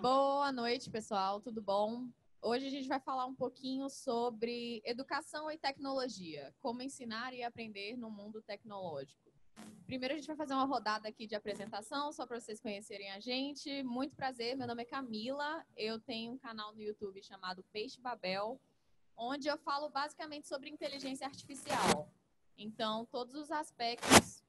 Boa noite, pessoal. Tudo bom? Hoje a gente vai falar um pouquinho sobre educação e tecnologia, como ensinar e aprender no mundo tecnológico. Primeiro a gente vai fazer uma rodada aqui de apresentação, só para vocês conhecerem a gente. Muito prazer, meu nome é Camila. Eu tenho um canal no YouTube chamado Peixe Babel, onde eu falo basicamente sobre inteligência artificial. Então, todos os aspectos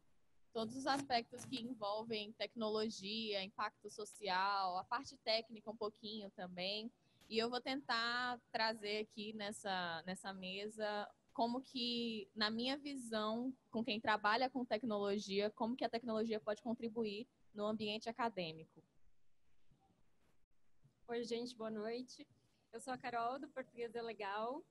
todos os aspectos que envolvem tecnologia, impacto social, a parte técnica um pouquinho também. E eu vou tentar trazer aqui nessa, nessa mesa como que, na minha visão, com quem trabalha com tecnologia, como que a tecnologia pode contribuir no ambiente acadêmico. Oi, gente, boa noite. Eu sou a Carol, do Português é Legal.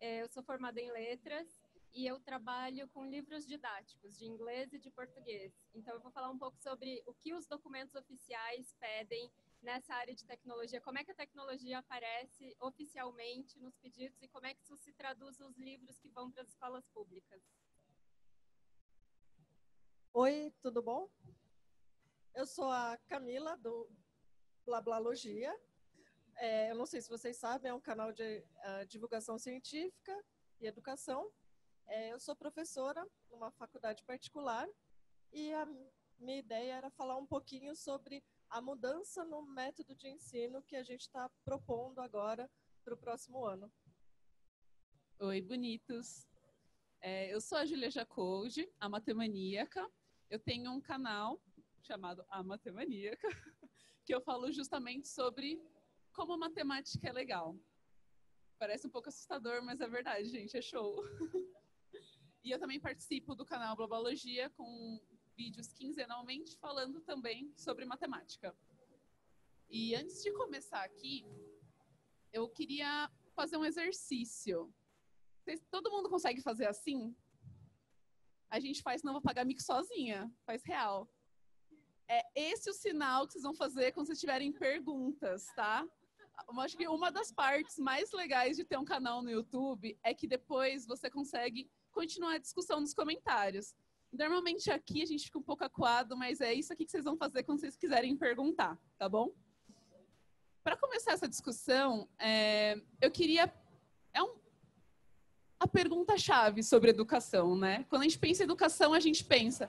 É, eu sou formada em Letras e eu trabalho com livros didáticos de inglês e de português. Então, eu vou falar um pouco sobre o que os documentos oficiais pedem nessa área de tecnologia, como é que a tecnologia aparece oficialmente nos pedidos e como é que isso se traduz nos livros que vão para as escolas públicas. Oi, tudo bom? Eu sou a Camila, do Blablalogia. É, eu não sei se vocês sabem, é um canal de uh, divulgação científica e educação. É, eu sou professora numa faculdade particular e a minha ideia era falar um pouquinho sobre a mudança no método de ensino que a gente está propondo agora para o próximo ano. Oi, bonitos. É, eu sou a Julia Jacoude, a matemaníaca. Eu tenho um canal chamado A Matemaníaca, que eu falo justamente sobre como a matemática é legal. Parece um pouco assustador, mas é verdade, gente, é show. E eu também participo do canal Globalogia com vídeos quinzenalmente falando também sobre matemática. E antes de começar aqui, eu queria fazer um exercício. todo mundo consegue fazer assim? A gente faz, não vou pagar mico sozinha, faz real. É esse o sinal que vocês vão fazer quando vocês tiverem perguntas, tá? Eu acho que uma das partes mais legais de ter um canal no YouTube é que depois você consegue continuar a discussão nos comentários. Normalmente aqui a gente fica um pouco acuado, mas é isso aqui que vocês vão fazer quando vocês quiserem perguntar, tá bom? Para começar essa discussão, é, eu queria. É um, a pergunta-chave sobre educação, né? Quando a gente pensa em educação, a gente pensa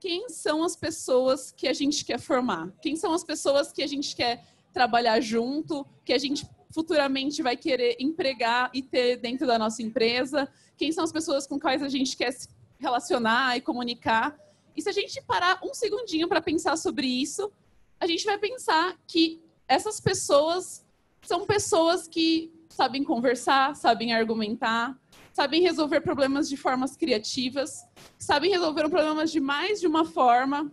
quem são as pessoas que a gente quer formar? Quem são as pessoas que a gente quer trabalhar junto, que a gente futuramente vai querer empregar e ter dentro da nossa empresa? Quem são as pessoas com quais a gente quer se relacionar e comunicar. E se a gente parar um segundinho para pensar sobre isso, a gente vai pensar que essas pessoas são pessoas que sabem conversar, sabem argumentar, sabem resolver problemas de formas criativas, sabem resolver problemas de mais de uma forma,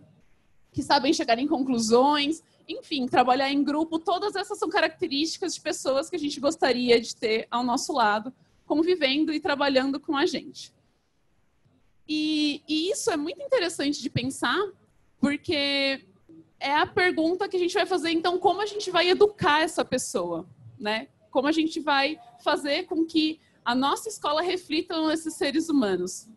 que sabem chegar em conclusões, enfim, trabalhar em grupo. Todas essas são características de pessoas que a gente gostaria de ter ao nosso lado, convivendo e trabalhando com a gente. E, e isso é muito interessante de pensar, porque é a pergunta que a gente vai fazer, então, como a gente vai educar essa pessoa, né? Como a gente vai fazer com que a nossa escola reflita esses seres humanos.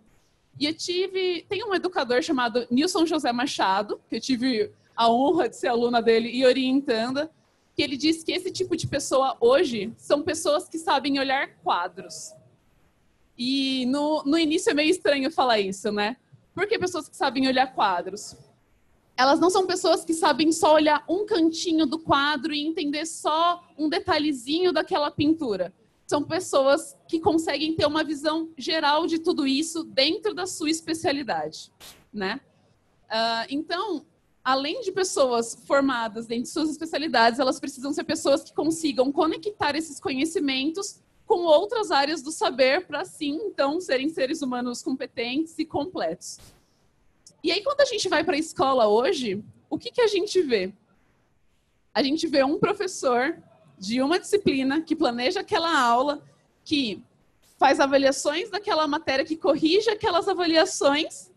E eu tive, tem um educador chamado Nilson José Machado, que eu tive a honra de ser aluna dele e orientanda, que ele diz que esse tipo de pessoa hoje são pessoas que sabem olhar quadros. E no, no início é meio estranho falar isso, né? Por que pessoas que sabem olhar quadros? Elas não são pessoas que sabem só olhar um cantinho do quadro e entender só um detalhezinho daquela pintura. São pessoas que conseguem ter uma visão geral de tudo isso dentro da sua especialidade, né? Uh, então, além de pessoas formadas dentro de suas especialidades, elas precisam ser pessoas que consigam conectar esses conhecimentos com outras áreas do saber para sim, então, serem seres humanos competentes e completos. E aí, quando a gente vai para a escola hoje, o que, que a gente vê? A gente vê um professor de uma disciplina que planeja aquela aula, que faz avaliações daquela matéria, que corrige aquelas avaliações,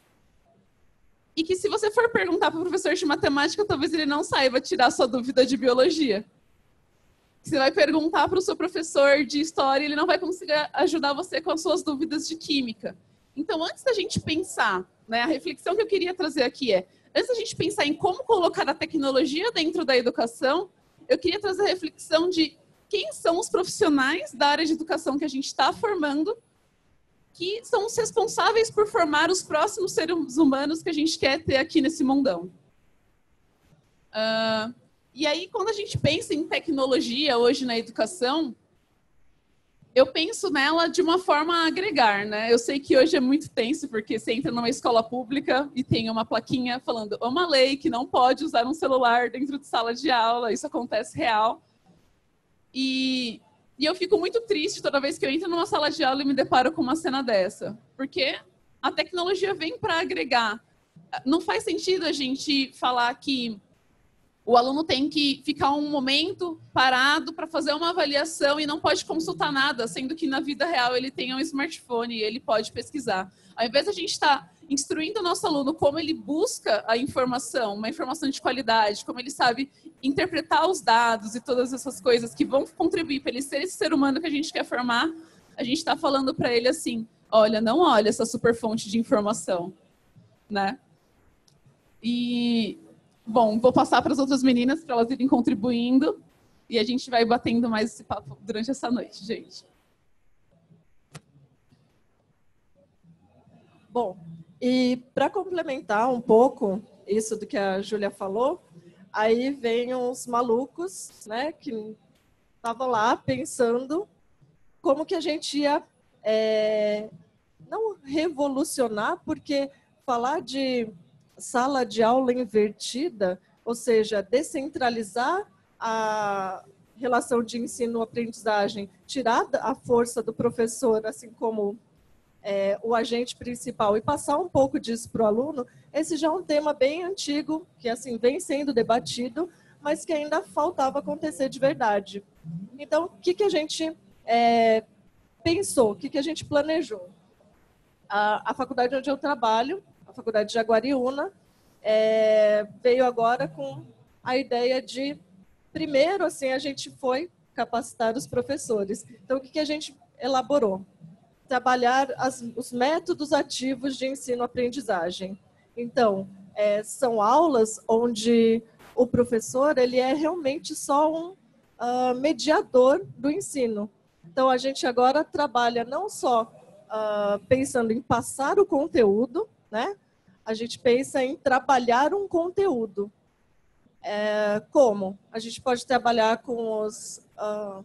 e que se você for perguntar para o professor de matemática, talvez ele não saiba tirar sua dúvida de biologia. Você vai perguntar para o seu professor de história, ele não vai conseguir ajudar você com as suas dúvidas de química. Então, antes da gente pensar, né, a reflexão que eu queria trazer aqui é, antes da gente pensar em como colocar a tecnologia dentro da educação, eu queria trazer a reflexão de quem são os profissionais da área de educação que a gente está formando que são os responsáveis por formar os próximos seres humanos que a gente quer ter aqui nesse mundão. Uh, e aí, quando a gente pensa em tecnologia hoje na educação, eu penso nela de uma forma a agregar, né? Eu sei que hoje é muito tenso, porque você entra numa escola pública e tem uma plaquinha falando uma lei que não pode usar um celular dentro de sala de aula, isso acontece real. E, e eu fico muito triste toda vez que eu entro numa sala de aula e me deparo com uma cena dessa, porque a tecnologia vem para agregar. Não faz sentido a gente falar que o aluno tem que ficar um momento parado para fazer uma avaliação e não pode consultar nada, sendo que na vida real ele tem um smartphone e ele pode pesquisar. Ao invés de a gente estar tá instruindo o nosso aluno como ele busca a informação, uma informação de qualidade, como ele sabe interpretar os dados e todas essas coisas que vão contribuir para ele ser esse ser humano que a gente quer formar, a gente está falando para ele assim: olha, não olha essa super fonte de informação, né? E Bom, vou passar para as outras meninas para elas irem contribuindo e a gente vai batendo mais esse papo durante essa noite, gente. Bom, e para complementar um pouco isso do que a Júlia falou, aí vem uns malucos, né, que estavam lá pensando como que a gente ia é, não revolucionar, porque falar de sala de aula invertida, ou seja, descentralizar a relação de ensino-aprendizagem, tirar a força do professor, assim como é, o agente principal, e passar um pouco disso para o aluno, esse já é um tema bem antigo, que assim vem sendo debatido, mas que ainda faltava acontecer de verdade. Então, o que, que a gente é, pensou, o que, que a gente planejou? A, a faculdade onde eu trabalho, a Faculdade de Jaguariúna, é, veio agora com a ideia de, primeiro, assim, a gente foi capacitar os professores. Então, o que, que a gente elaborou? Trabalhar as, os métodos ativos de ensino-aprendizagem. Então, é, são aulas onde o professor ele é realmente só um uh, mediador do ensino. Então, a gente agora trabalha não só uh, pensando em passar o conteúdo, né? A gente pensa em trabalhar um conteúdo. É, como? A gente pode trabalhar com os uh,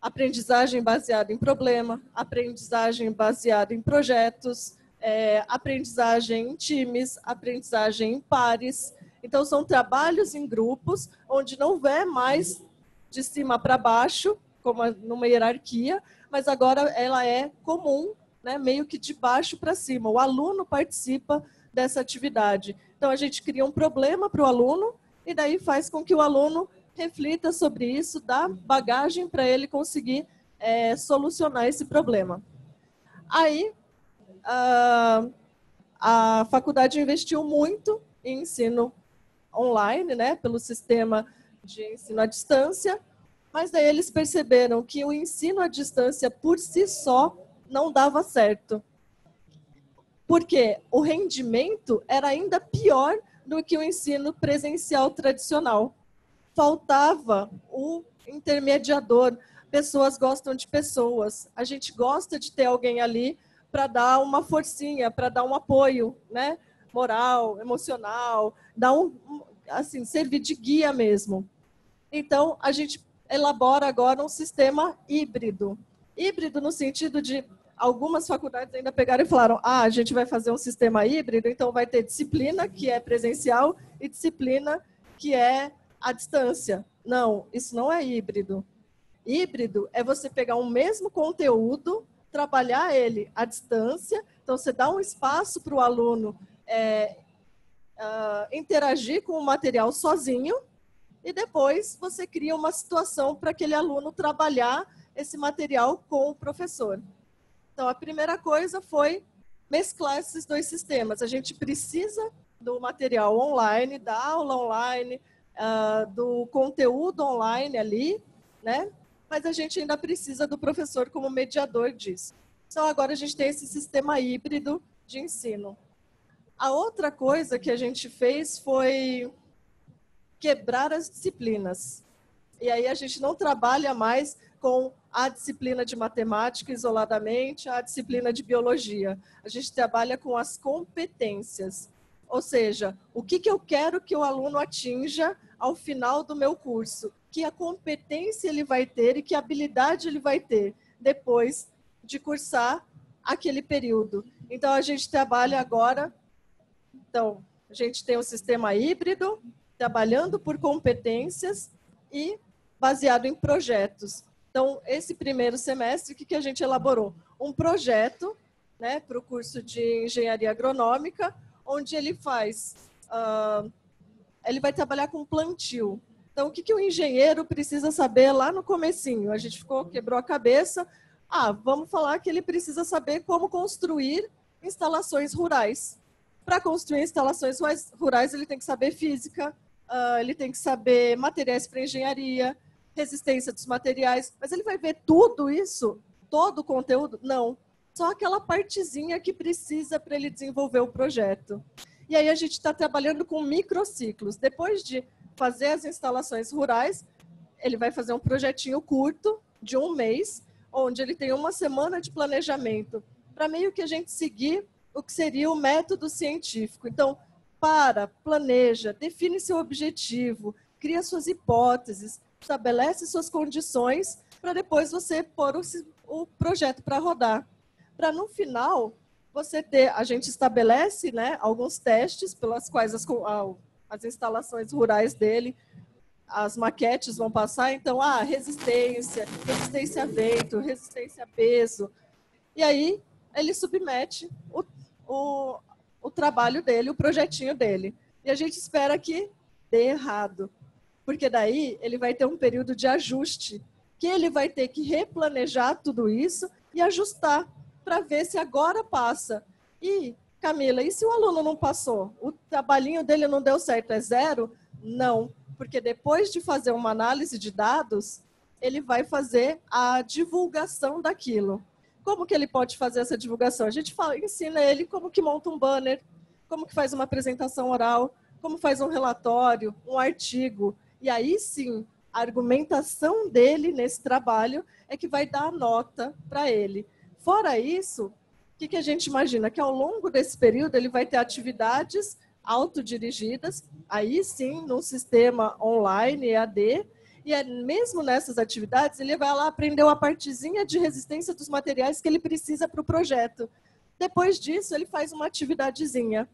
aprendizagem baseada em problema, aprendizagem baseada em projetos, é, aprendizagem em times, aprendizagem em pares. Então, são trabalhos em grupos, onde não é mais de cima para baixo, como numa hierarquia, mas agora ela é comum né, meio que de baixo para cima. O aluno participa dessa atividade. Então, a gente cria um problema para o aluno e daí faz com que o aluno reflita sobre isso, dá bagagem para ele conseguir é, solucionar esse problema. Aí, a, a faculdade investiu muito em ensino online, né, pelo sistema de ensino à distância, mas daí eles perceberam que o ensino à distância por si só não dava certo. Porque o rendimento era ainda pior do que o ensino presencial tradicional. Faltava o intermediador. Pessoas gostam de pessoas. A gente gosta de ter alguém ali para dar uma forcinha, para dar um apoio, né? Moral, emocional, dar um, assim, servir de guia mesmo. Então, a gente elabora agora um sistema híbrido. Híbrido no sentido de algumas faculdades ainda pegaram e falaram: ah, a gente vai fazer um sistema híbrido, então vai ter disciplina que é presencial e disciplina que é à distância. Não, isso não é híbrido. Híbrido é você pegar um mesmo conteúdo, trabalhar ele à distância, então você dá um espaço para o aluno é, uh, interagir com o material sozinho e depois você cria uma situação para aquele aluno trabalhar esse material com o professor. Então, a primeira coisa foi mesclar esses dois sistemas. A gente precisa do material online, da aula online, uh, do conteúdo online ali, né? Mas a gente ainda precisa do professor como mediador disso. Então, agora a gente tem esse sistema híbrido de ensino. A outra coisa que a gente fez foi quebrar as disciplinas. E aí a gente não trabalha mais com a disciplina de matemática isoladamente, a disciplina de biologia. A gente trabalha com as competências. Ou seja, o que, que eu quero que o aluno atinja ao final do meu curso? Que a competência ele vai ter e que habilidade ele vai ter depois de cursar aquele período. Então, a gente trabalha agora. Então, a gente tem um sistema híbrido, trabalhando por competências e baseado em projetos. Então, esse primeiro semestre, o que, que a gente elaborou? Um projeto né, para o curso de engenharia agronômica, onde ele faz, uh, ele vai trabalhar com plantio. Então, o que, que o engenheiro precisa saber lá no comecinho? A gente ficou, quebrou a cabeça. Ah, vamos falar que ele precisa saber como construir instalações rurais. Para construir instalações rurais, ele tem que saber física, uh, ele tem que saber materiais para engenharia, resistência dos materiais, mas ele vai ver tudo isso, todo o conteúdo? Não. Só aquela partezinha que precisa para ele desenvolver o projeto. E aí a gente está trabalhando com microciclos. Depois de fazer as instalações rurais, ele vai fazer um projetinho curto de um mês, onde ele tem uma semana de planejamento, para meio que a gente seguir o que seria o método científico. Então, para, planeja, define seu objetivo, cria suas hipóteses, estabelece suas condições para depois você pôr o, o projeto para rodar. Para no final você ter, a gente estabelece né, alguns testes pelas quais as, as instalações rurais dele, as maquetes vão passar, então, ah, resistência, resistência a vento, resistência a peso. E aí ele submete o, o, o trabalho dele, o projetinho dele. E a gente espera que dê errado porque daí ele vai ter um período de ajuste, que ele vai ter que replanejar tudo isso e ajustar para ver se agora passa. E, Camila, e se o aluno não passou? O trabalhinho dele não deu certo, é zero? Não, porque depois de fazer uma análise de dados, ele vai fazer a divulgação daquilo. Como que ele pode fazer essa divulgação? A gente fala, ensina ele como que monta um banner, como que faz uma apresentação oral, como faz um relatório, um artigo. E aí sim, a argumentação dele nesse trabalho é que vai dar a nota para ele. Fora isso, o que, que a gente imagina? Que ao longo desse período ele vai ter atividades autodirigidas, aí sim, num sistema online, EAD, e é mesmo nessas atividades, ele vai lá aprender uma partezinha de resistência dos materiais que ele precisa para o projeto. Depois disso, ele faz uma atividadezinha.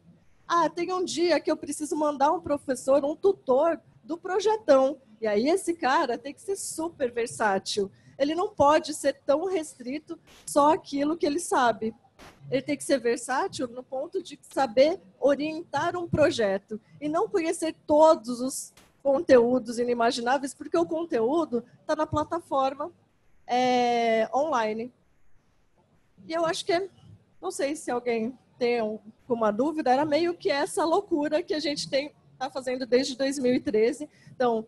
Ah, tem um dia que eu preciso mandar um professor, um tutor, do projetão. E aí esse cara tem que ser super versátil. Ele não pode ser tão restrito só aquilo que ele sabe. Ele tem que ser versátil no ponto de saber orientar um projeto e não conhecer todos os conteúdos inimagináveis, porque o conteúdo está na plataforma é, online. E eu acho que, não sei se alguém tem alguma dúvida, era meio que essa loucura que a gente tem está fazendo desde 2013. Então,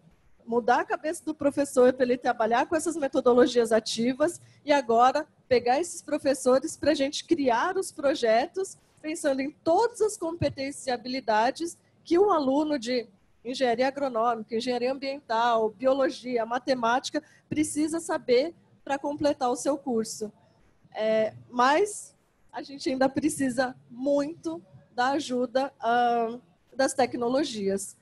mudar a cabeça do professor para ele trabalhar com essas metodologias ativas e agora pegar esses professores para a gente criar os projetos pensando em todas as competências e habilidades que um aluno de engenharia agronômica, engenharia ambiental, biologia, matemática precisa saber para completar o seu curso. É, mas a gente ainda precisa muito da ajuda uh, das tecnologias.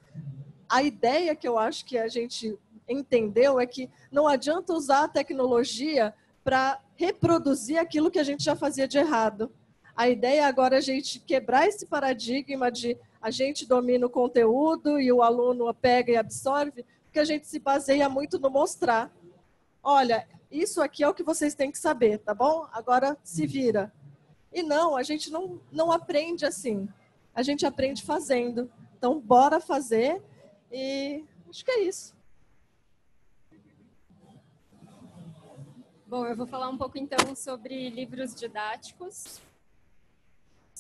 A ideia que eu acho que a gente entendeu é que não adianta usar a tecnologia para reproduzir aquilo que a gente já fazia de errado. A ideia agora é a gente quebrar esse paradigma de a gente domina o conteúdo e o aluno pega e absorve, porque a gente se baseia muito no mostrar. Olha, isso aqui é o que vocês têm que saber, tá bom? Agora se vira. E não, a gente não, não aprende assim a gente aprende fazendo. Então, bora fazer e acho que é isso. Bom, eu vou falar um pouco então sobre livros didáticos.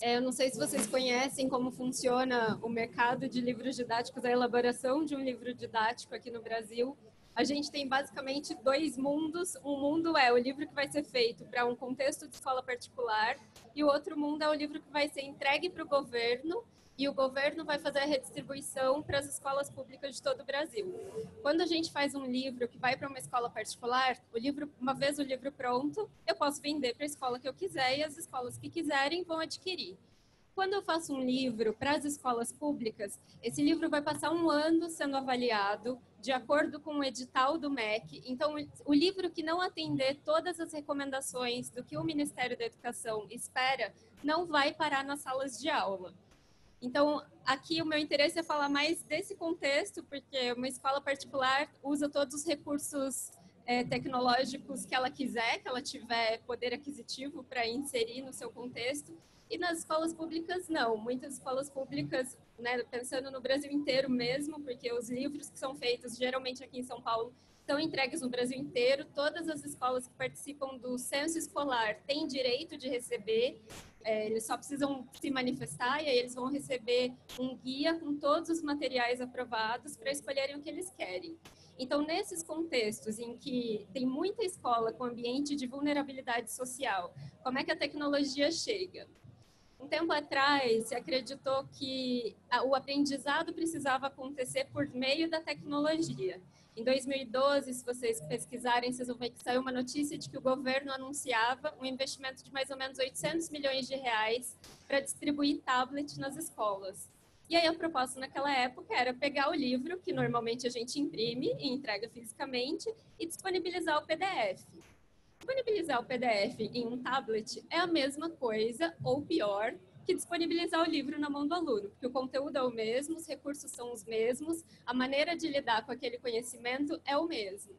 É, eu não sei se vocês conhecem como funciona o mercado de livros didáticos, a elaboração de um livro didático aqui no Brasil. A gente tem basicamente dois mundos. Um mundo é o livro que vai ser feito para um contexto de escola particular, e o outro mundo é o livro que vai ser entregue para o governo e o governo vai fazer a redistribuição para as escolas públicas de todo o Brasil. Quando a gente faz um livro que vai para uma escola particular, o livro, uma vez o livro pronto, eu posso vender para a escola que eu quiser e as escolas que quiserem vão adquirir. Quando eu faço um livro para as escolas públicas, esse livro vai passar um ano sendo avaliado de acordo com o edital do MEC. Então, o livro que não atender todas as recomendações do que o Ministério da Educação espera, não vai parar nas salas de aula. Então, aqui o meu interesse é falar mais desse contexto, porque uma escola particular usa todos os recursos é, tecnológicos que ela quiser, que ela tiver poder aquisitivo para inserir no seu contexto. E nas escolas públicas, não. Muitas escolas públicas, né, pensando no Brasil inteiro mesmo, porque os livros que são feitos geralmente aqui em São Paulo estão entregues no Brasil inteiro. Todas as escolas que participam do censo escolar têm direito de receber, é, eles só precisam se manifestar e aí eles vão receber um guia com todos os materiais aprovados para escolherem o que eles querem. Então, nesses contextos em que tem muita escola com ambiente de vulnerabilidade social, como é que a tecnologia chega? Um tempo atrás, se acreditou que o aprendizado precisava acontecer por meio da tecnologia. Em 2012, se vocês pesquisarem, vocês vão ver que saiu uma notícia de que o governo anunciava um investimento de mais ou menos 800 milhões de reais para distribuir tablet nas escolas. E aí a proposta naquela época era pegar o livro, que normalmente a gente imprime e entrega fisicamente, e disponibilizar o PDF. Disponibilizar o PDF em um tablet é a mesma coisa, ou pior, que disponibilizar o livro na mão do aluno, porque o conteúdo é o mesmo, os recursos são os mesmos, a maneira de lidar com aquele conhecimento é o mesmo.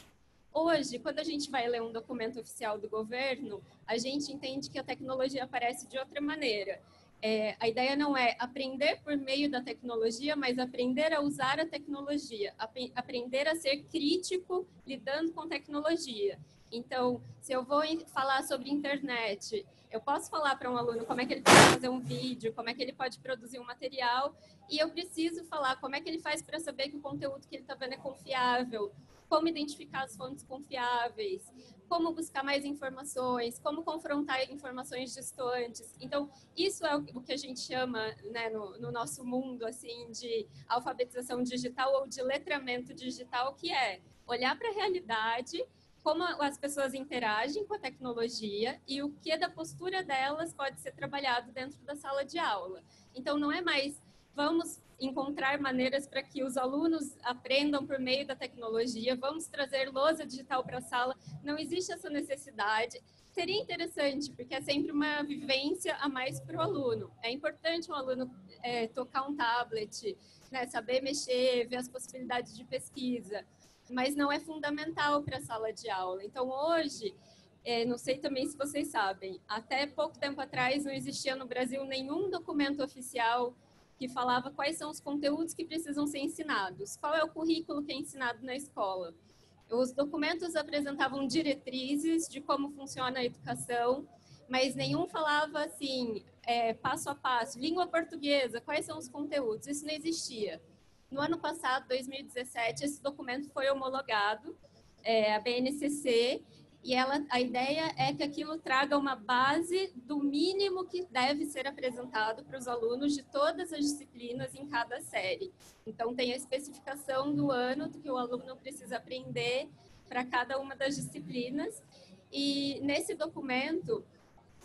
Hoje, quando a gente vai ler um documento oficial do governo, a gente entende que a tecnologia aparece de outra maneira. É, a ideia não é aprender por meio da tecnologia, mas aprender a usar a tecnologia, ap aprender a ser crítico lidando com tecnologia. Então, se eu vou falar sobre internet, eu posso falar para um aluno como é que ele pode fazer um vídeo, como é que ele pode produzir um material, e eu preciso falar como é que ele faz para saber que o conteúdo que ele está vendo é confiável, como identificar as fontes confiáveis, como buscar mais informações, como confrontar informações distantes. Então, isso é o que a gente chama, né, no, no nosso mundo, assim, de alfabetização digital ou de letramento digital, que é olhar para a realidade como as pessoas interagem com a tecnologia e o que da postura delas pode ser trabalhado dentro da sala de aula. Então, não é mais vamos encontrar maneiras para que os alunos aprendam por meio da tecnologia, vamos trazer lousa digital para a sala. Não existe essa necessidade. Seria interessante, porque é sempre uma vivência a mais para o aluno. É importante um aluno é, tocar um tablet, né, saber mexer, ver as possibilidades de pesquisa mas não é fundamental para a sala de aula. Então, hoje, é, não sei também se vocês sabem, até pouco tempo atrás não existia no Brasil nenhum documento oficial que falava quais são os conteúdos que precisam ser ensinados, qual é o currículo que é ensinado na escola. Os documentos apresentavam diretrizes de como funciona a educação, mas nenhum falava assim, é, passo a passo, língua portuguesa, quais são os conteúdos, isso não existia. No ano passado, 2017, esse documento foi homologado, é, a BNCC, e ela, a ideia é que aquilo traga uma base do mínimo que deve ser apresentado para os alunos de todas as disciplinas em cada série. Então, tem a especificação do ano que o aluno precisa aprender para cada uma das disciplinas. E nesse documento,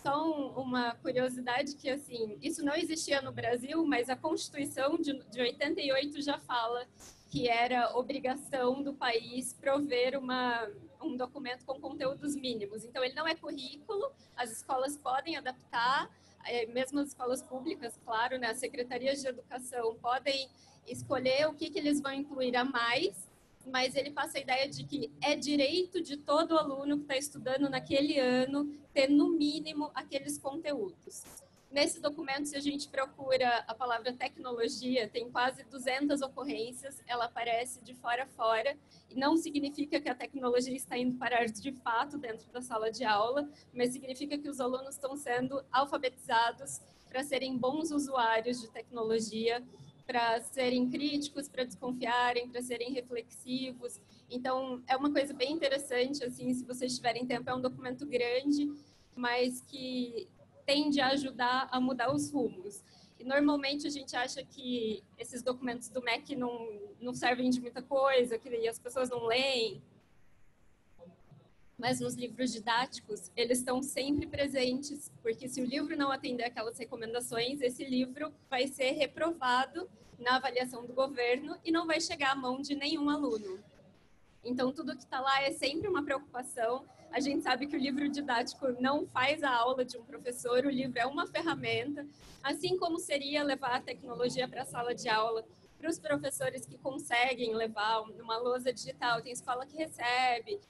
só uma curiosidade que, assim, isso não existia no Brasil, mas a Constituição de, de 88 já fala que era obrigação do país prover uma, um documento com conteúdos mínimos. Então, ele não é currículo, as escolas podem adaptar, é, mesmo as escolas públicas, claro, né, as secretarias de educação podem escolher o que, que eles vão incluir a mais, mas ele passa a ideia de que é direito de todo aluno que está estudando naquele ano ter, no mínimo, aqueles conteúdos. Nesse documento, se a gente procura a palavra tecnologia, tem quase 200 ocorrências, ela aparece de fora a fora, e não significa que a tecnologia está indo parar de fato dentro da sala de aula, mas significa que os alunos estão sendo alfabetizados para serem bons usuários de tecnologia para serem críticos, para desconfiarem, para serem reflexivos. Então, é uma coisa bem interessante, assim, se vocês tiverem tempo, é um documento grande, mas que tende a ajudar a mudar os rumos. E normalmente a gente acha que esses documentos do MEC não, não servem de muita coisa, que as pessoas não leem. Mas nos livros didáticos, eles estão sempre presentes, porque se o livro não atender aquelas recomendações, esse livro vai ser reprovado na avaliação do governo e não vai chegar à mão de nenhum aluno. Então, tudo que está lá é sempre uma preocupação. A gente sabe que o livro didático não faz a aula de um professor, o livro é uma ferramenta, assim como seria levar a tecnologia para a sala de aula para os professores que conseguem levar uma lousa digital, tem escola que recebe,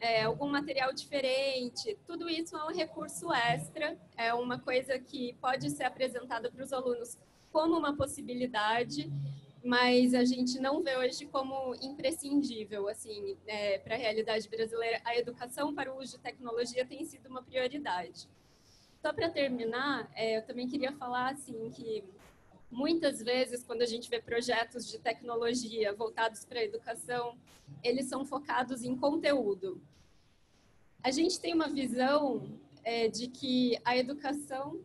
é, algum material diferente, tudo isso é um recurso extra, é uma coisa que pode ser apresentada para os alunos como uma possibilidade, mas a gente não vê hoje como imprescindível, assim, é, para a realidade brasileira. A educação para o uso de tecnologia tem sido uma prioridade. Só para terminar, é, eu também queria falar, assim, que muitas vezes, quando a gente vê projetos de tecnologia voltados para a educação, eles são focados em conteúdo. A gente tem uma visão é, de que a educação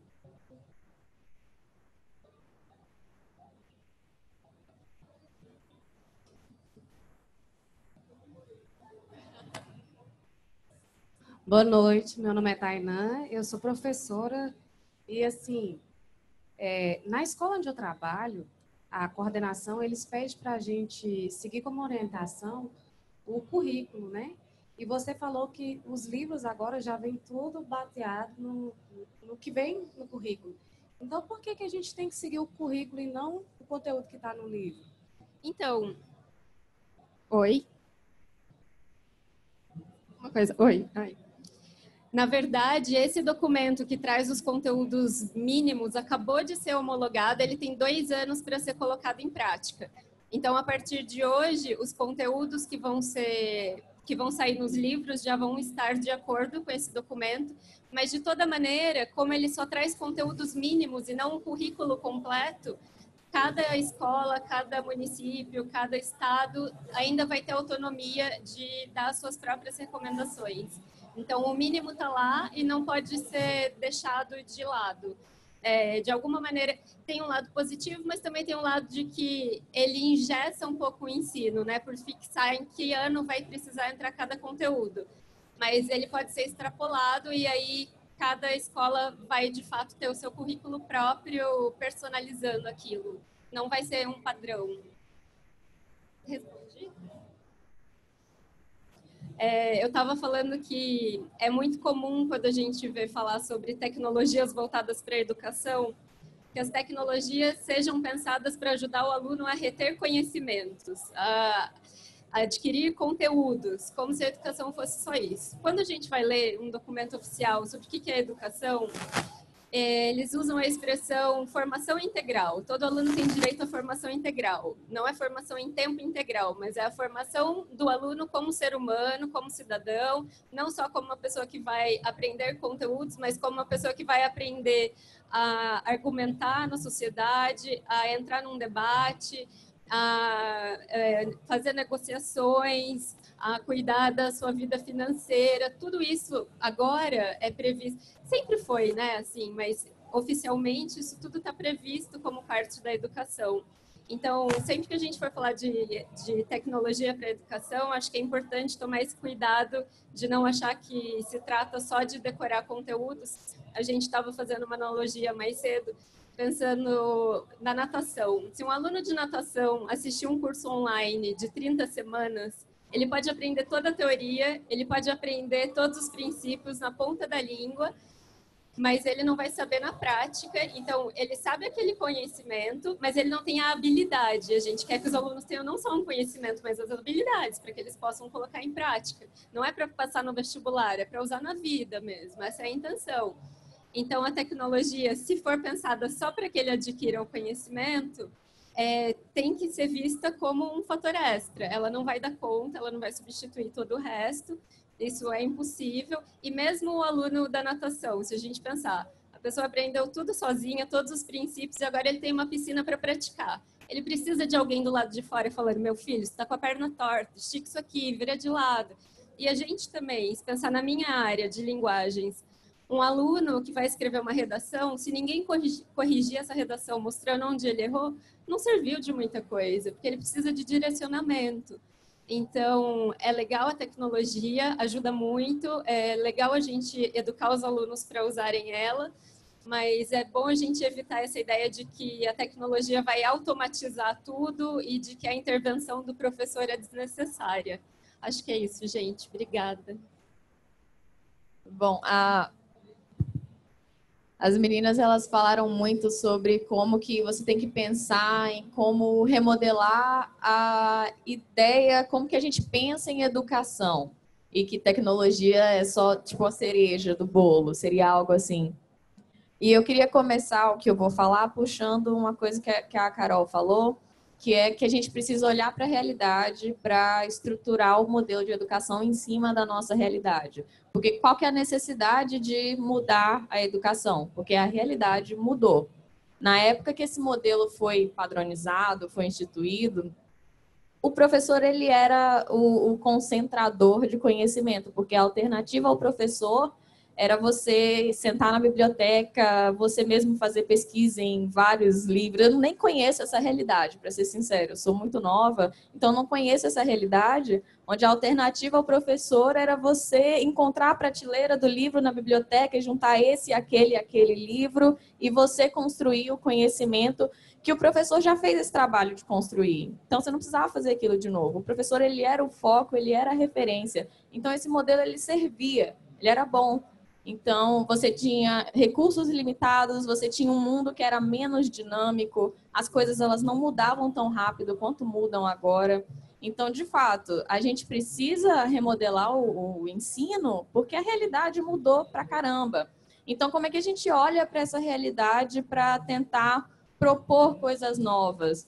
Boa noite, meu nome é Tainã, eu sou professora e assim, é, na escola onde eu trabalho, a coordenação eles pedem para a gente seguir como orientação o currículo, né? E você falou que os livros agora já vem tudo baseado no, no que vem no currículo. Então, por que, que a gente tem que seguir o currículo e não o conteúdo que está no livro? Então, oi. Uma coisa, oi. Ai. Na verdade, esse documento que traz os conteúdos mínimos acabou de ser homologado, ele tem dois anos para ser colocado em prática. Então, a partir de hoje, os conteúdos que vão ser que vão sair nos livros já vão estar de acordo com esse documento, mas de toda maneira, como ele só traz conteúdos mínimos e não um currículo completo, cada escola, cada município, cada estado ainda vai ter autonomia de dar suas próprias recomendações. Então, o mínimo está lá e não pode ser deixado de lado. É, de alguma maneira, tem um lado positivo, mas também tem um lado de que ele ingessa um pouco o ensino, né? Por fixar em que ano vai precisar entrar cada conteúdo. Mas ele pode ser extrapolado e aí cada escola vai, de fato, ter o seu currículo próprio, personalizando aquilo. Não vai ser um padrão. É, eu estava falando que é muito comum quando a gente vê falar sobre tecnologias voltadas para a educação, que as tecnologias sejam pensadas para ajudar o aluno a reter conhecimentos, a, a adquirir conteúdos, como se a educação fosse só isso. Quando a gente vai ler um documento oficial sobre o que é educação, eles usam a expressão formação integral. Todo aluno tem direito à formação integral. Não é formação em tempo integral, mas é a formação do aluno como ser humano, como cidadão, não só como uma pessoa que vai aprender conteúdos, mas como uma pessoa que vai aprender a argumentar na sociedade, a entrar num debate, a é, fazer negociações, a cuidar da sua vida financeira, tudo isso agora é previsto. Sempre foi, né? Assim, mas oficialmente isso tudo está previsto como parte da educação. Então, sempre que a gente for falar de, de tecnologia para educação, acho que é importante tomar esse cuidado de não achar que se trata só de decorar conteúdos. A gente estava fazendo uma analogia mais cedo, pensando na natação. Se um aluno de natação assistir um curso online de 30 semanas, ele pode aprender toda a teoria, ele pode aprender todos os princípios na ponta da língua, mas ele não vai saber na prática. Então, ele sabe aquele conhecimento, mas ele não tem a habilidade. A gente quer que os alunos tenham não só um conhecimento, mas as habilidades, para que eles possam colocar em prática. Não é para passar no vestibular, é para usar na vida mesmo. Essa é a intenção. Então, a tecnologia, se for pensada só para que ele adquira o conhecimento, é, tem que ser vista como um fator extra. Ela não vai dar conta, ela não vai substituir todo o resto. Isso é impossível. E mesmo o aluno da natação, se a gente pensar, a pessoa aprendeu tudo sozinha, todos os princípios, e agora ele tem uma piscina para praticar. Ele precisa de alguém do lado de fora falando: meu filho, você está com a perna torta, estica isso aqui, vira de lado. E a gente também, se pensar na minha área de linguagens, Um aluno que vai escrever uma redação, se ninguém corrigir, essa redação mostrando onde ele errou, não serviu de muita coisa, porque ele precisa de direcionamento. Então, é legal a tecnologia, ajuda muito, é legal a gente educar os alunos para usarem ela, mas é bom a gente evitar essa ideia de que a tecnologia vai automatizar tudo e de que a intervenção do professor é desnecessária. Acho que é isso, gente. Obrigada. Bom, a, as meninas elas falaram muito sobre como que você tem que pensar em como remodelar a ideia, como que a gente pensa em educação e que tecnologia é só tipo a cereja do bolo, seria algo assim. E eu queria começar o que eu vou falar puxando uma coisa que a, Carol falou, que é que a gente precisa olhar para a realidade para estruturar o modelo de educação em cima da nossa realidade. Porque qual que é a necessidade de mudar a educação? Porque a realidade mudou. Na época que esse modelo foi padronizado, foi instituído, o professor ele era o, o concentrador de conhecimento, porque a alternativa ao professor era você sentar na biblioteca, você mesmo fazer pesquisa em vários livros. Eu nem conheço essa realidade, para ser sincero. Eu sou muito nova, então não conheço essa realidade, onde a alternativa ao professor era você encontrar a prateleira do livro na biblioteca e juntar esse, aquele aquele livro e você construir o conhecimento que o professor já fez esse trabalho de construir. Então você não precisava fazer aquilo de novo. O professor ele era o foco, ele era a referência. Então esse modelo ele servia, ele era bom. Então, você tinha recursos limitados, você tinha um mundo que era menos dinâmico, as coisas elas não mudavam tão rápido quanto mudam agora. Então, de fato, a gente precisa remodelar o, o ensino porque a realidade mudou pra caramba. Então, como é que a gente olha para essa realidade para tentar propor coisas novas?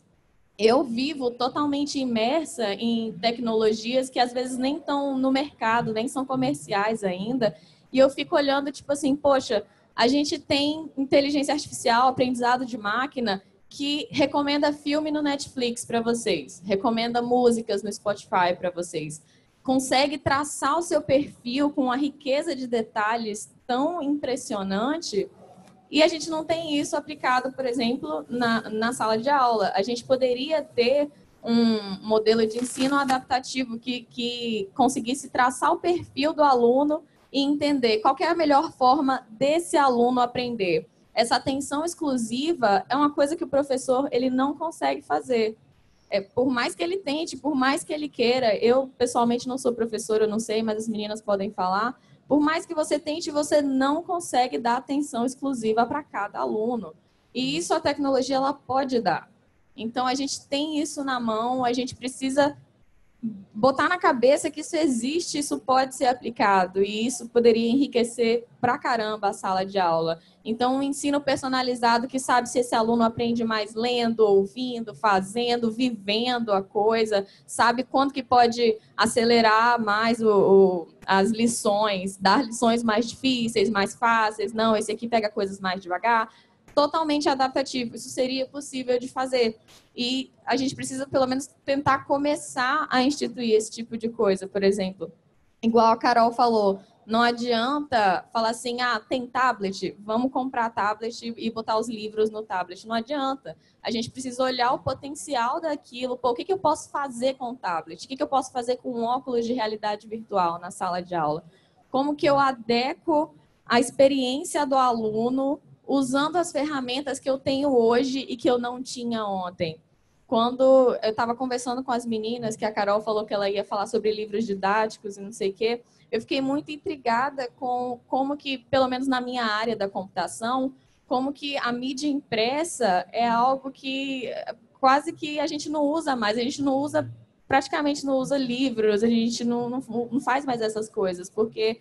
Eu vivo totalmente imersa em tecnologias que às vezes nem estão no mercado, nem são comerciais ainda, e eu fico olhando, tipo assim, poxa, a gente tem inteligência artificial, aprendizado de máquina, que recomenda filme no Netflix para vocês, recomenda músicas no Spotify para vocês, consegue traçar o seu perfil com uma riqueza de detalhes tão impressionante. E a gente não tem isso aplicado, por exemplo, na, na sala de aula. A gente poderia ter um modelo de ensino adaptativo que, que conseguisse traçar o perfil do aluno e entender qual é a melhor forma desse aluno aprender. Essa atenção exclusiva é uma coisa que o professor ele não consegue fazer. É, por mais que ele tente, por mais que ele queira, eu pessoalmente não sou professora, eu não sei, mas as meninas podem falar. Por mais que você tente, você não consegue dar atenção exclusiva para cada aluno. E isso a tecnologia ela pode dar. Então a gente tem isso na mão, a gente precisa botar na cabeça que isso existe, isso pode ser aplicado e isso poderia enriquecer pra caramba a sala de aula. Então, um ensino personalizado que sabe se esse aluno aprende mais lendo, ouvindo, fazendo, vivendo a coisa, sabe quanto que pode acelerar mais o, o, as lições, dar lições mais difíceis, mais fáceis. Não, esse aqui pega coisas mais devagar totalmente adaptativo. Isso seria possível de fazer. E a gente precisa, pelo menos, tentar começar a instituir esse tipo de coisa, por exemplo. Igual a Carol falou, não adianta falar assim, ah, tem tablet, vamos comprar tablet e botar os livros no tablet. Não adianta. A gente precisa olhar o potencial daquilo. Pô, o que, que eu posso fazer com o tablet? O que, que eu posso fazer com um óculos de realidade virtual na sala de aula? Como que eu adequo a experiência do aluno usando as ferramentas que eu tenho hoje e que eu não tinha ontem. Quando eu estava conversando com as meninas, que a Carol falou que ela ia falar sobre livros didáticos e não sei o quê, eu fiquei muito intrigada com como que, pelo menos na minha área da computação, como que a mídia impressa é algo que quase que a gente não usa mais, a gente não usa, praticamente não usa livros, a gente não, não, não faz mais essas coisas, porque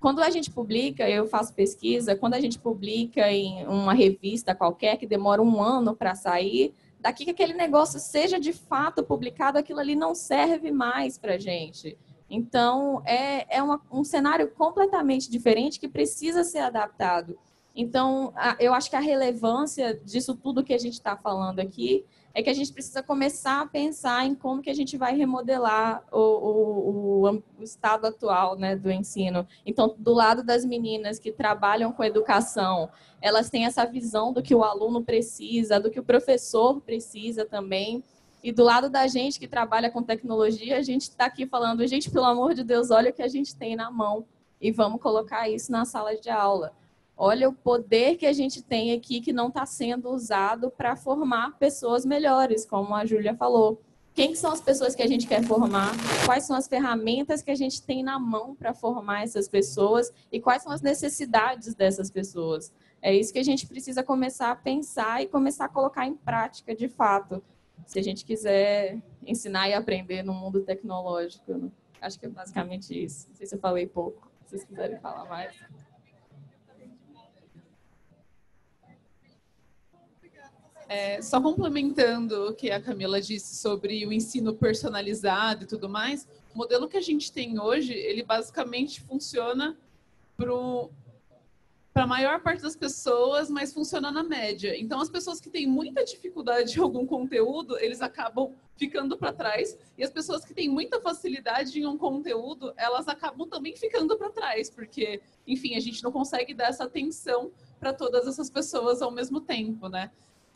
quando a gente publica, eu faço pesquisa, quando a gente publica em uma revista qualquer que demora um ano para sair, daqui que aquele negócio seja de fato publicado, aquilo ali não serve mais para gente. Então, é, é uma, um cenário completamente diferente que precisa ser adaptado. Então, a, eu acho que a relevância disso tudo que a gente está falando aqui é que a gente precisa começar a pensar em como que a gente vai remodelar o, o, o, o estado atual né, do ensino. Então, do lado das meninas que trabalham com educação, elas têm essa visão do que o aluno precisa, do que o professor precisa também. E do lado da gente que trabalha com tecnologia, a gente está aqui falando, gente, pelo amor de Deus, olha o que a gente tem na mão e vamos colocar isso na sala de aula. Olha o poder que a gente tem aqui que não está sendo usado para formar pessoas melhores, como a Júlia falou. Quem são as pessoas que a gente quer formar? Quais são as ferramentas que a gente tem na mão para formar essas pessoas? E quais são as necessidades dessas pessoas? É isso que a gente precisa começar a pensar e começar a colocar em prática de fato se a gente quiser ensinar e aprender no mundo tecnológico. Né? Acho que é basicamente isso. Não sei se eu falei pouco. Se vocês quiserem falar mais. É, só complementando o que a Camila disse sobre o ensino personalizado e tudo mais, o modelo que a gente tem hoje, ele basicamente funciona para a maior parte das pessoas, mas funciona na média. Então, as pessoas que têm muita dificuldade em algum conteúdo, eles acabam ficando para trás. E as pessoas que têm muita facilidade em um conteúdo, elas acabam também ficando para trás, porque, enfim, a gente não consegue dar essa atenção para todas essas pessoas ao mesmo tempo, né?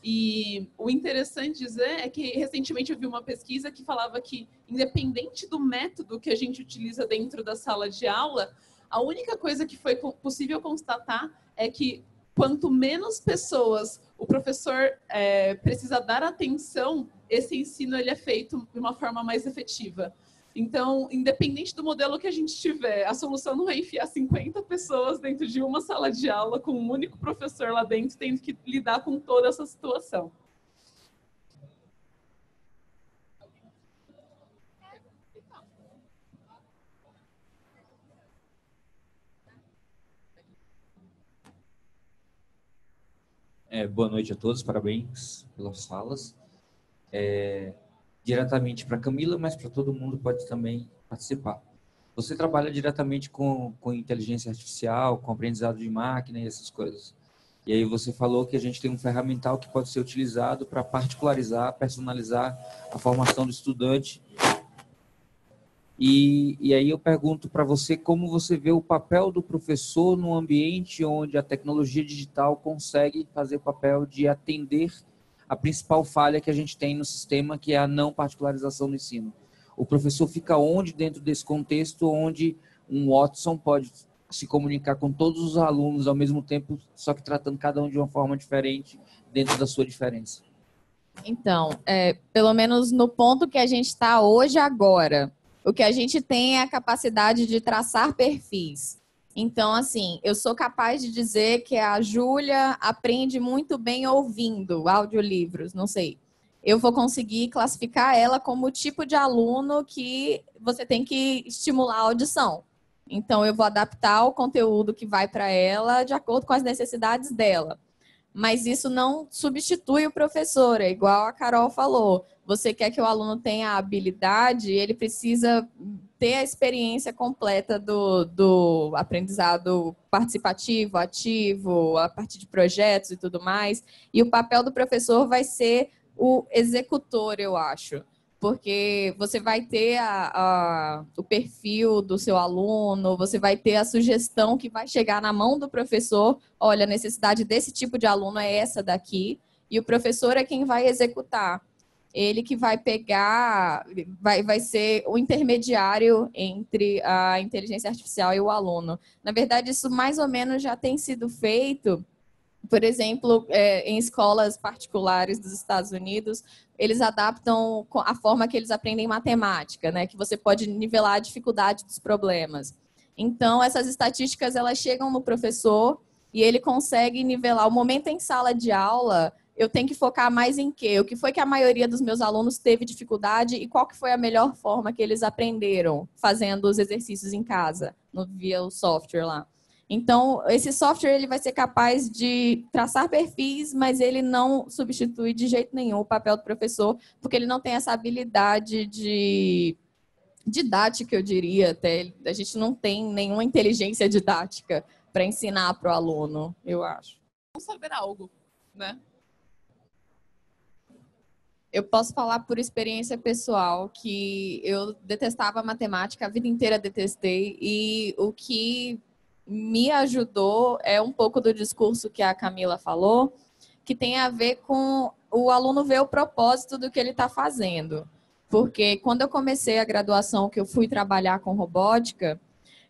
E o interessante dizer é que recentemente eu vi uma pesquisa que falava que, independente do método que a gente utiliza dentro da sala de aula, a única coisa que foi possível constatar é que quanto menos pessoas o professor é, precisa dar atenção, esse ensino ele é feito de uma forma mais efetiva. Então, independente do modelo que a gente tiver, a solução não é enfiar 50 pessoas dentro de uma sala de aula com um único professor lá dentro tendo que lidar com toda essa situação. É, boa noite a todos, parabéns pelas falas. É, diretamente para Camila, mas para todo mundo pode também participar. Você trabalha diretamente com, com inteligência artificial, com aprendizado de máquina e essas coisas. E aí você falou que a gente tem um ferramental que pode ser utilizado para particularizar, personalizar a formação do estudante e, e aí eu pergunto para você como você vê o papel do professor no ambiente onde a tecnologia digital consegue fazer o papel de atender a principal falha que a gente tem no sistema, que é a não particularização do ensino. O professor fica onde dentro desse contexto onde um Watson pode se comunicar com todos os alunos ao mesmo tempo, só que tratando cada um de uma forma diferente dentro da sua diferença? Então, é, pelo menos no ponto que a gente está hoje agora, o que a gente tem é a capacidade de traçar perfis. Então, assim, eu sou capaz de dizer que a Júlia aprende muito bem ouvindo audiolivros, não sei. Eu vou conseguir classificar ela como o tipo de aluno que você tem que estimular a audição. Então, eu vou adaptar o conteúdo que vai para ela de acordo com as necessidades dela. Mas isso não substitui o professor, é igual a Carol falou você quer que o aluno tenha habilidade, ele precisa ter a experiência completa do, do aprendizado participativo, ativo, a partir de projetos e tudo mais. E o papel do professor vai ser o executor, eu acho. Porque você vai ter a, a, o perfil do seu aluno, você vai ter a sugestão que vai chegar na mão do professor. Olha, a necessidade desse tipo de aluno é essa daqui. E o professor é quem vai executar ele que vai pegar, vai, vai ser o intermediário entre a inteligência artificial e o aluno. Na verdade, isso mais ou menos já tem sido feito, por exemplo, é, em escolas particulares dos Estados Unidos, eles adaptam a forma que eles aprendem matemática, né? Que você pode nivelar a dificuldade dos problemas. Então, essas estatísticas elas chegam no professor e ele consegue nivelar o momento em sala de aula eu tenho que focar mais em quê? O que foi que a maioria dos meus alunos teve dificuldade e qual que foi a melhor forma que eles aprenderam fazendo os exercícios em casa, no, via o software lá. Então, esse software ele vai ser capaz de traçar perfis, mas ele não substitui de jeito nenhum o papel do professor, porque ele não tem essa habilidade de didática, eu diria até. A gente não tem nenhuma inteligência didática para ensinar para o aluno, eu acho. Vamos saber algo, né? Eu posso falar por experiência pessoal que eu detestava matemática, a vida inteira detestei, e o que me ajudou é um pouco do discurso que a Camila falou, que tem a ver com o aluno ver o propósito do que ele está fazendo. Porque quando eu comecei a graduação, que eu fui trabalhar com robótica,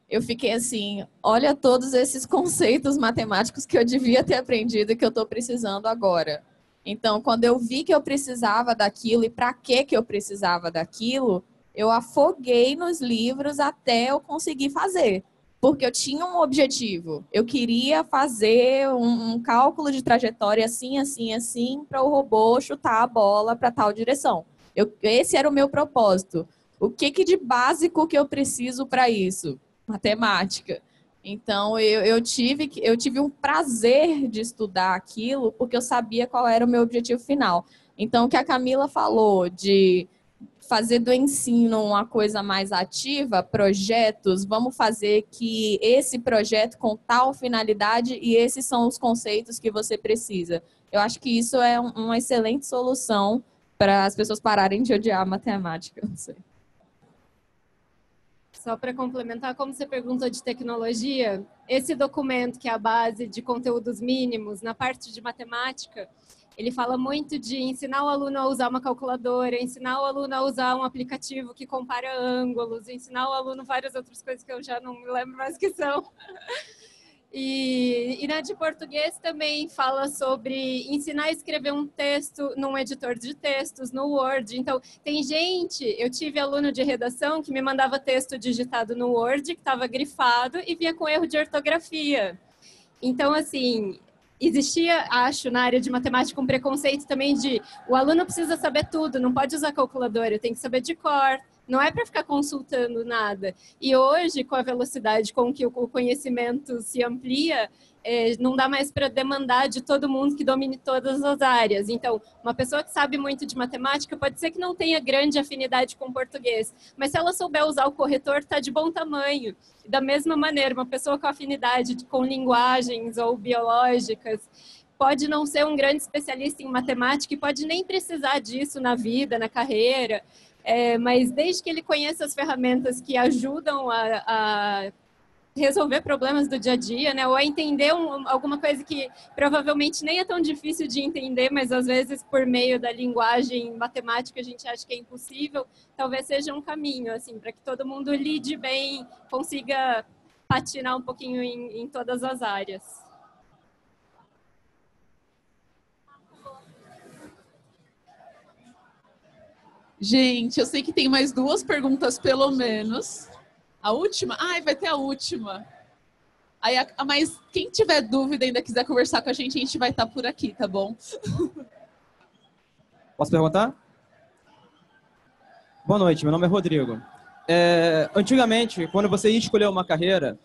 eu fiquei assim, olha todos esses conceitos matemáticos que eu devia ter aprendido e que eu estou precisando agora. Então, quando eu vi que eu precisava daquilo e para que que eu precisava daquilo, eu afoguei nos livros até eu conseguir fazer, porque eu tinha um objetivo. Eu queria fazer um, um cálculo de trajetória assim, assim, assim, para o robô chutar a bola para tal direção. Eu, esse era o meu propósito. O que, que de básico que eu preciso para isso? matemática. Então eu, eu, tive eu tive um prazer de estudar aquilo porque eu sabia qual era o meu objetivo final. Então o que a Camila falou de fazer do ensino uma coisa mais ativa, projetos, vamos fazer que esse projeto com tal finalidade e esses são os conceitos que você precisa. Eu acho que isso é uma excelente solução para as pessoas pararem de odiar matemática. Não sei. Só para complementar, como você perguntou de tecnologia, esse documento que é a base de conteúdos mínimos na parte de matemática, ele fala muito de ensinar o aluno a usar uma calculadora, ensinar o aluno a usar um aplicativo que compara ângulos, ensinar o aluno várias outras coisas que eu já não me lembro mais que são. E, e na de português também fala sobre ensinar a escrever um texto num editor de textos, no Word. Então, tem gente, eu tive aluno de redação que me mandava texto digitado no Word, que estava grifado e vinha com erro de ortografia. Então, assim, existia, acho, na área de matemática um preconceito também de o aluno precisa saber tudo, não pode usar calculadora, tem que saber de cor não é para ficar consultando nada. E hoje, com a velocidade com que o conhecimento se amplia, é, não dá mais para demandar de todo mundo que domine todas as áreas. Então, uma pessoa que sabe muito de matemática pode ser que não tenha grande afinidade com português, mas se ela souber usar o corretor, está de bom tamanho. Da mesma maneira, uma pessoa com afinidade com linguagens ou biológicas pode não ser um grande especialista em matemática e pode nem precisar disso na vida, na carreira. É, mas desde que ele conheça as ferramentas que ajudam a, a resolver problemas do dia a dia, né? Ou a entender um, alguma coisa que provavelmente nem é tão difícil de entender, mas às vezes por meio da linguagem matemática a gente acha que é impossível. Talvez seja um caminho, assim, para que todo mundo lide bem, consiga patinar um pouquinho em, em todas as áreas. Gente, eu sei que tem mais duas perguntas, pelo menos. A última? Ai, vai ter a última. Aí, a, mas quem tiver dúvida e ainda quiser conversar com a gente, a gente vai estar por aqui, tá bom? Posso perguntar? Boa noite, meu nome é Rodrigo. É, antigamente, quando você ia escolher uma carreira,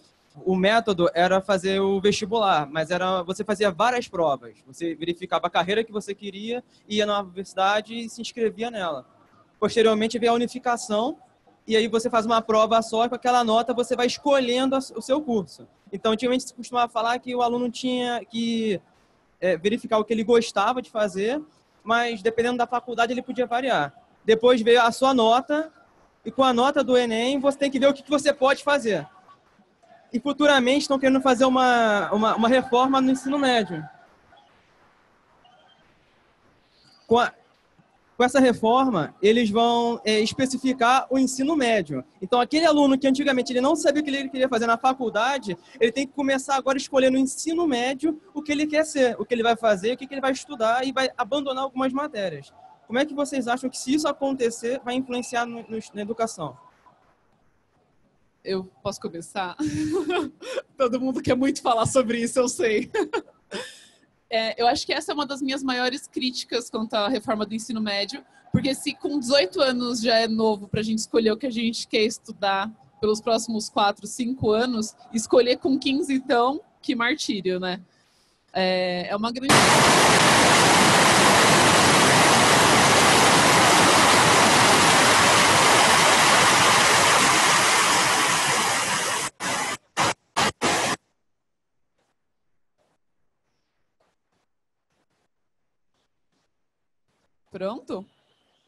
o método era fazer o vestibular, mas era você fazia várias provas. Você verificava a carreira que você queria, ia na universidade e se inscrevia nela. Posteriormente vem a unificação e aí você faz uma prova só e com aquela nota você vai escolhendo o seu curso. Então, antigamente se costumava falar que o aluno tinha que é, verificar o que ele gostava de fazer, mas dependendo da faculdade ele podia variar. Depois veio a sua nota e com a nota do Enem você tem que ver o que você pode fazer. E futuramente estão querendo fazer uma, uma, uma reforma no ensino médio. Com a, com essa reforma, eles vão é, especificar o ensino médio. Então, aquele aluno que antigamente ele não sabia o que ele queria fazer na faculdade, ele tem que começar agora a escolher no ensino médio o que ele quer ser, o que ele vai fazer, o que ele vai estudar e vai abandonar algumas matérias. Como é que vocês acham que, se isso acontecer, vai influenciar no, no, na educação? Eu posso começar? Todo mundo quer muito falar sobre isso, eu sei. É, eu acho que essa é uma das minhas maiores críticas quanto à reforma do ensino médio, porque se com 18 anos já é novo para a gente escolher o que a gente quer estudar pelos próximos 4, 5 anos, escolher com 15, então, que martírio, né? É, é uma grande. Pronto?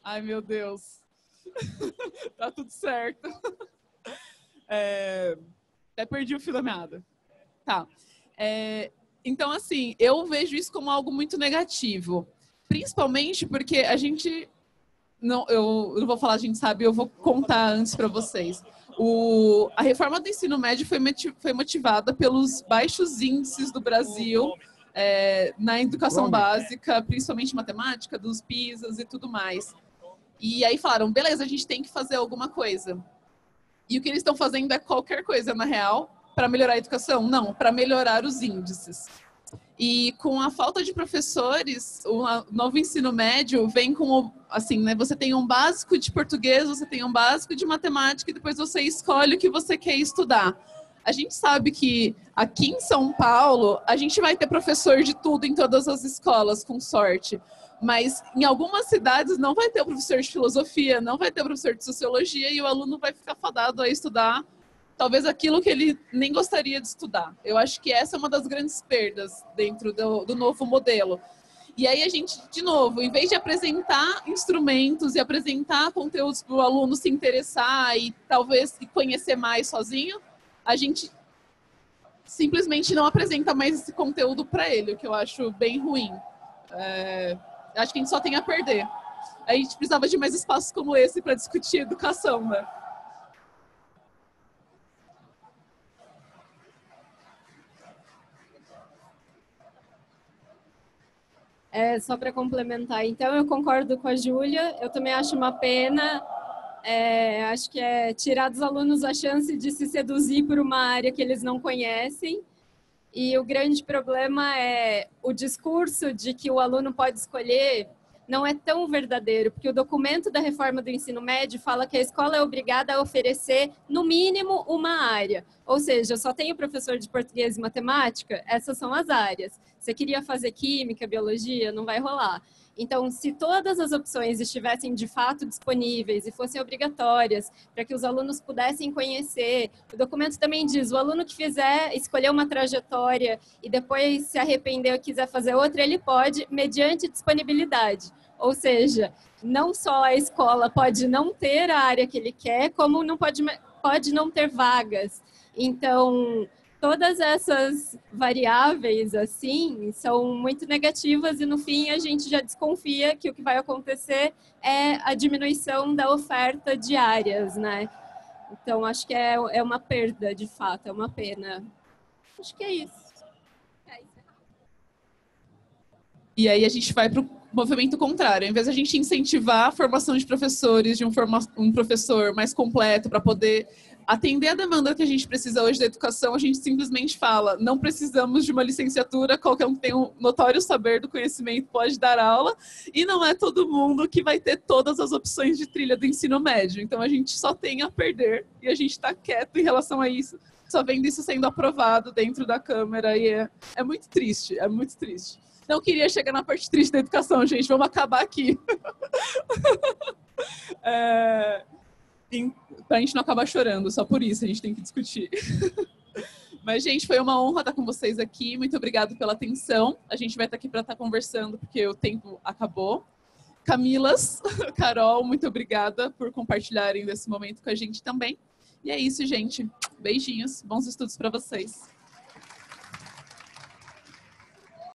Ai, meu Deus. tá tudo certo. É... Até perdi o fio da meada. Tá. É... Então, assim, eu vejo isso como algo muito negativo. Principalmente porque a gente. Não, eu não vou falar, a gente sabe, eu vou contar antes para vocês. O, a reforma do ensino médio foi, foi motivada pelos baixos índices do Brasil é, na educação básica, principalmente matemática, dos PISAs e tudo mais. E aí falaram, beleza, a gente tem que fazer alguma coisa. E o que eles estão fazendo é qualquer coisa, na real, para melhorar a educação? Não, para melhorar os índices. E com a falta de professores, o novo ensino médio vem com, assim, né? Você tem um básico de português, você tem um básico de matemática e depois você escolhe o que você quer estudar. A gente sabe que aqui em São Paulo, a gente vai ter professor de tudo em todas as escolas, com sorte. Mas em algumas cidades não vai ter o professor de filosofia, não vai ter o professor de sociologia e o aluno vai ficar fadado a estudar talvez aquilo que ele nem gostaria de estudar. Eu acho que essa é uma das grandes perdas dentro do, do novo modelo. E aí a gente, de novo, em vez de apresentar instrumentos e apresentar conteúdos para o aluno se interessar e talvez conhecer mais sozinho, a gente simplesmente não apresenta mais esse conteúdo para ele, o que eu acho bem ruim. É, acho que a gente só tem a perder. A gente precisava de mais espaços como esse para discutir educação, né? É, só para complementar, então eu concordo com a Júlia, eu também acho uma pena, é, acho que é tirar dos alunos a chance de se seduzir por uma área que eles não conhecem. E o grande problema é o discurso de que o aluno pode escolher não é tão verdadeiro, porque o documento da reforma do ensino médio fala que a escola é obrigada a oferecer, no mínimo, uma área. Ou seja, só tenho professor de português e matemática, essas são as áreas. Você queria fazer química, biologia, não vai rolar. Então, se todas as opções estivessem de fato disponíveis e fossem obrigatórias para que os alunos pudessem conhecer, o documento também diz: o aluno que fizer escolher uma trajetória e depois se arrepender ou quiser fazer outra, ele pode, mediante disponibilidade. Ou seja, não só a escola pode não ter a área que ele quer, como não pode, pode não ter vagas. Então, todas essas variáveis assim são muito negativas e no fim a gente já desconfia que o que vai acontecer é a diminuição da oferta de áreas, né? Então acho que é, é uma perda de fato, é uma pena. Acho que é isso. E aí a gente vai para o movimento contrário. Em vez de a gente incentivar a formação de professores, de um, forma, um professor mais completo para poder atender a demanda que a gente precisa hoje da educação, a gente simplesmente fala, não precisamos de uma licenciatura, qualquer um que tem um notório saber do conhecimento pode dar aula, e não é todo mundo que vai ter todas as opções de trilha do ensino médio. Então a gente só tem a perder e a gente está quieto em relação a isso, só vendo isso sendo aprovado dentro da Câmara e é, é muito triste, é muito triste. Não queria chegar na parte triste da educação, gente, vamos acabar aqui. é, para a gente não acabar chorando, só por isso a gente tem que discutir. Mas, gente, foi uma honra estar com vocês aqui. Muito obrigado pela atenção. A gente vai estar aqui para estar conversando, porque o tempo acabou. Camilas, Carol, muito obrigada por compartilharem desse momento com a gente também. E é isso, gente. Beijinhos. Bons estudos para vocês.